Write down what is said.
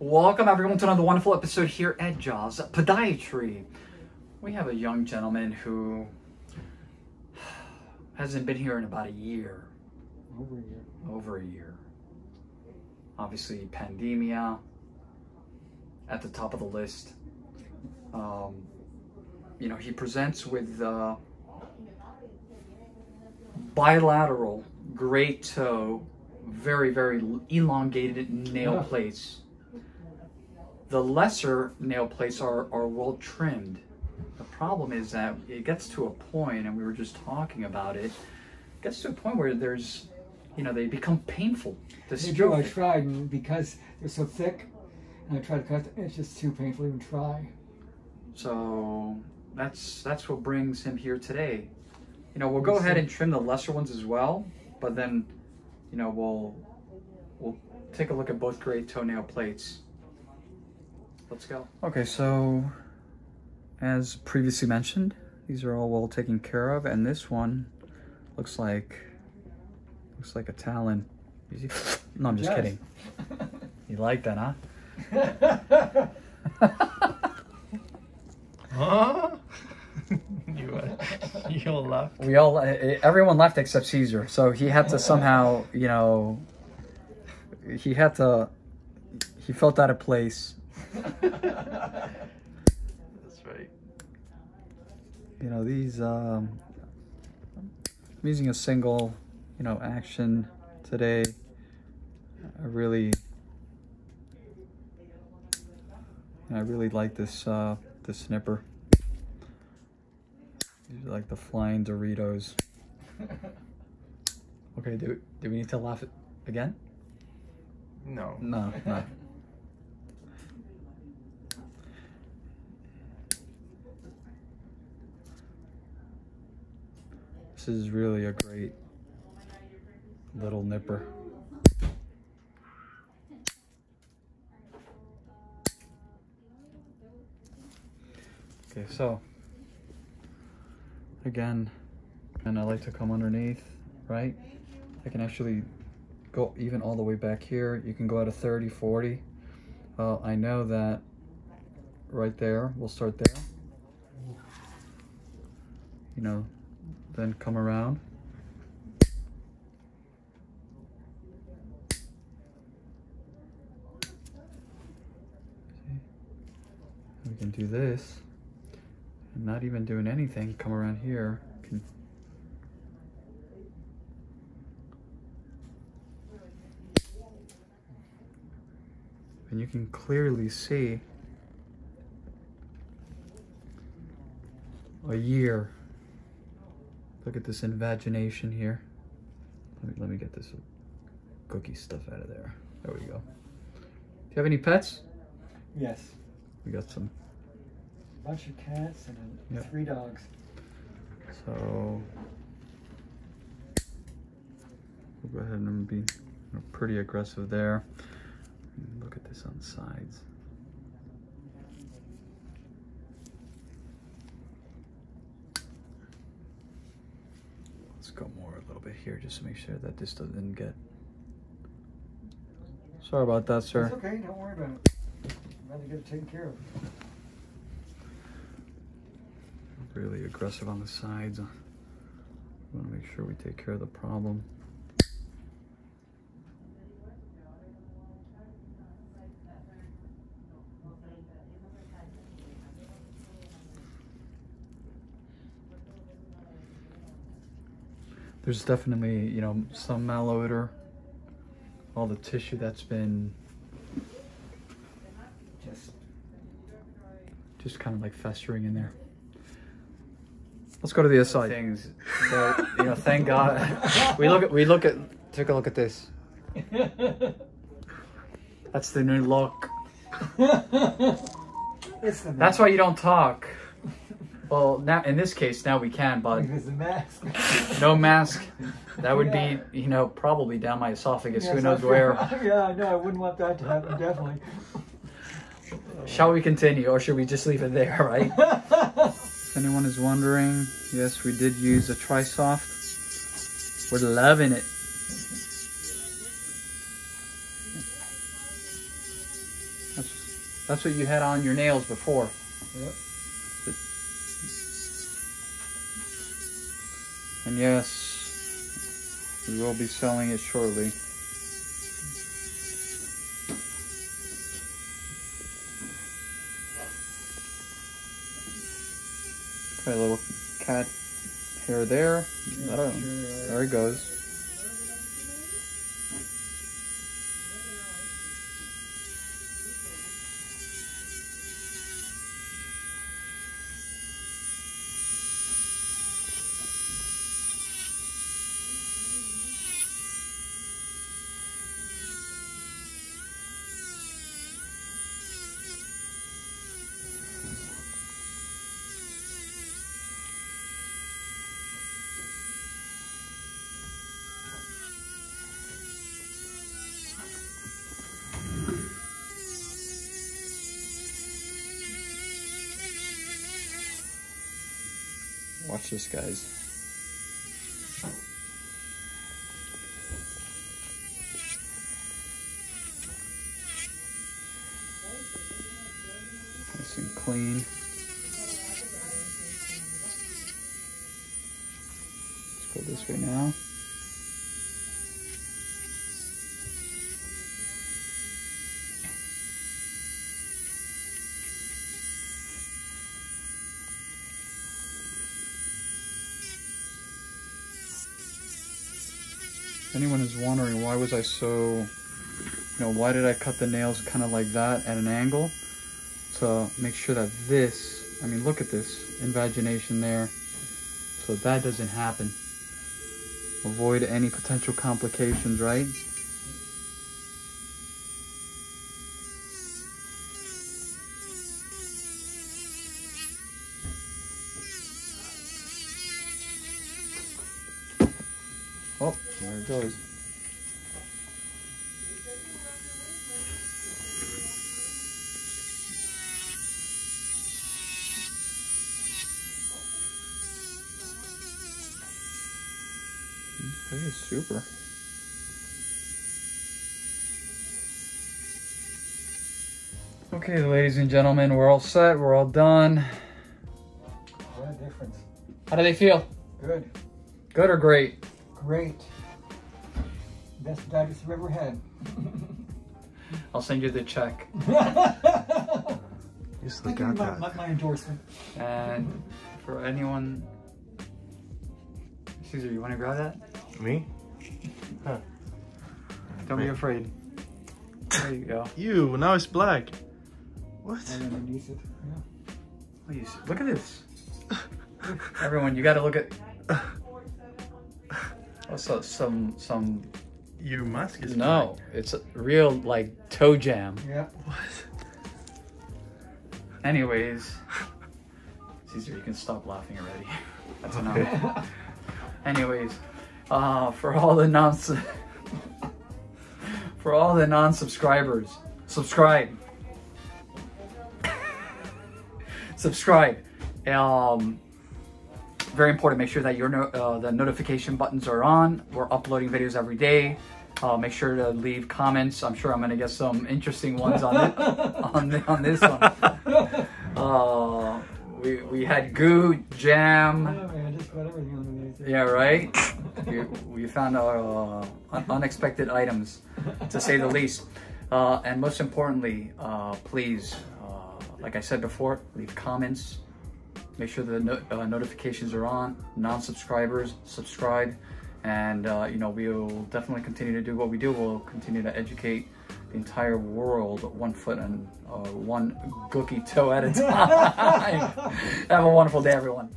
Welcome everyone to another wonderful episode here at Jaws Podiatry. We have a young gentleman who hasn't been here in about a year, Over a year. over a year. Obviously, pandemia at the top of the list. Um, you know, he presents with uh, bilateral great toe, very, very elongated nail Yeah. plates. The lesser nail plates are, are well trimmed. The problem is that it gets to a point, and we were just talking about it, it gets to a point where there's, you know, they become painful to They do. I tried, and because they're so thick, and I tried to cut, it. it's just too painful to even try. So that's that's what brings him here today. You know, we'll go ahead and trim the lesser ones as well, but then, you know, we'll we'll take a look at both great toenail plates. Let's go. Okay, so as previously mentioned, these are all well taken care of, and this one looks like looks like a talon. No, I'm just Yes. kidding. You like that, huh? Huh? you uh, you all laughed. We all, eh, everyone left except Caesar. So he had to somehow, you know, he had to, he felt out of place. That's right. You know, these, um, I'm using a single, you know, action today. I really, I really like this, uh, this snipper. These are like the flying Doritos. Okay, do, do we need to laugh it again? No. No, no. This is really a great little nipper. Okay, so again, and I like to come underneath, right? I can actually go even all the way back here. You can go out of 30, 40. Well, I know that right there, we'll start there. You know, then come around. We can do this. Not even doing anything, come around here. Can and you can clearly see a year. Look at this invagination here. Let me, let me get this cookie stuff out of there. There we go. Do you have any pets? Yes. We got some. A bunch of cats and uh, Yep. three dogs. So we'll go ahead and be pretty aggressive there. Look at this on the sides. Let's go more a little bit here just to make sure that this doesn't get. Sorry about that, sir. It's okay. Don't worry about it. I'd rather get it taken care of. Really aggressive on the sides. We want to make sure we take care of the problem. There's definitely, you know, some malodor. All the tissue that's been Just just kind of like festering in there. Let's go to the other side. Things that, you know, thank God. we look at, we look at, take a look at this. That's the new look. it's the That's why you don't talk. Well, now in this case, now we can, but because the mask. no mask. That would Yeah. be, you know, probably down my esophagus. Who knows I- where? yeah, I know. I wouldn't want that to happen. Definitely. Shall we continue or should we just leave it there, right? if anyone is wondering, yes, we did use a Trisoft. We're loving it. That's, that's what you had on your nails before. Yep. And yes, we will be selling it shortly. A little cat hair there. Yeah, sure, there he goes. Watch this, guys. Nice and clean. Let's go this way now. Anyone is wondering why was I so, you know, why did I cut the nails kind of like that at an angle? To make sure that this, I mean, look at this invagination there. So that doesn't happen. Avoid any potential complications, right? Oh, there it goes. Okay, super. Okay, ladies and gentlemen, we're all set. We're all done. What a difference. How do they feel? Good. Good or great? Great. Best diabetes I've ever had. I'll send you the check. Just Thank look you at my, that. my, my endorsement. And for anyone, Caesar, you want to grab that? Me? Don't be afraid. There you go. You, now it's black. What? And underneath it. Yeah. Please look at this. Everyone, you got to look at. Also, some some. Your mask is No, it's a real like toe jam. Yeah. What? Anyways, Caesar, you can stop laughing already. That's enough. Anyways, uh, for all the non for all the non-subscribers, subscribe. subscribe. Um, very important. Make sure that your no, uh, the notification buttons are on. We're uploading videos every day. Uh, make sure to leave comments. I'm sure I'm gonna get some interesting ones on it, on the, on this one. Uh, we we had goo, jam. Man, just about everything on the Yeah, right. we, we found uh, un- unexpected items, to say the least. Uh, and most importantly, uh, please, uh, like I said before, leave comments. Make sure the no- uh, notifications are on. Non-subscribers, subscribe, and uh, you know we will definitely continue to do what we do. We'll continue to educate the entire world, one foot and uh, one gookie toe at a time. Have a wonderful day, everyone.